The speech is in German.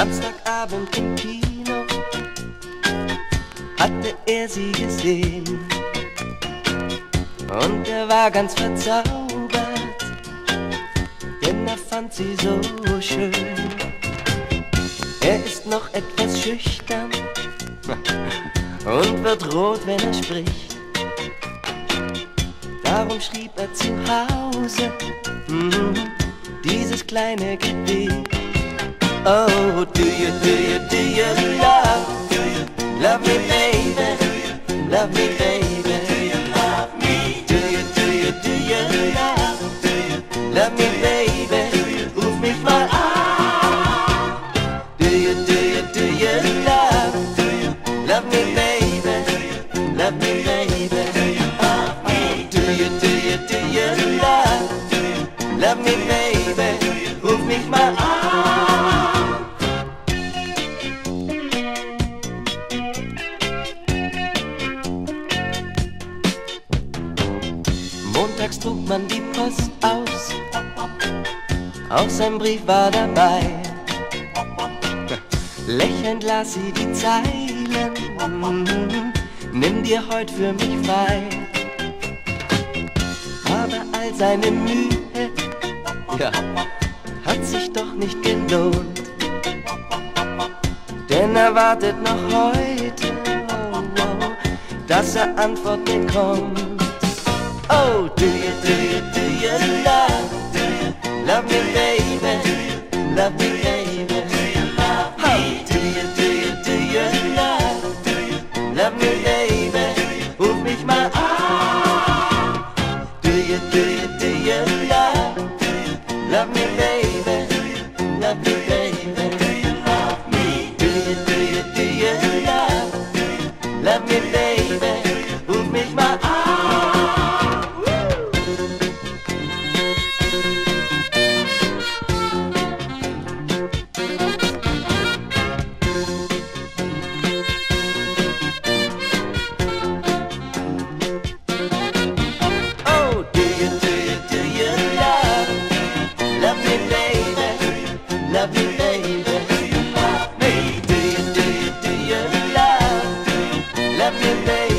Samstagabend im Kino hatte er sie gesehen und er war ganz verzaubert, denn er fand sie so schön. Er ist noch etwas schüchtern und wird rot, wenn er spricht. Darum schrieb er zu Hause mm, dieses kleine Gedicht. Oh, do you, do you, do you love, do you love me, baby, love me, baby? Do you love me? Do you, do you, do you love, do love me, baby? Mich mal an. Do you, do you, do you love, do you love me, baby, love me, baby? Do you love me? Do you, do Montags trug man die Post aus, auch sein Brief war dabei. Lächelnd las sie die Zeilen, nimm dir heut für mich frei. Aber all seine Mühe, ja, hat sich doch nicht gelohnt. Denn er wartet noch heute, oh, oh, dass er Antwort bekommt. Oh, do you, do you, do you love, do you love me, baby, love me, baby? Oh, do you, do you, do you love, do you love me, baby? Ruf mich mal an. Do you, do you, do you love, do you love me, baby, love me, baby? Do you love me? Do you, do you, do you love, do you love me, baby? love you, baby? Do you love me? Do you, do you, do you love, do you love me, baby?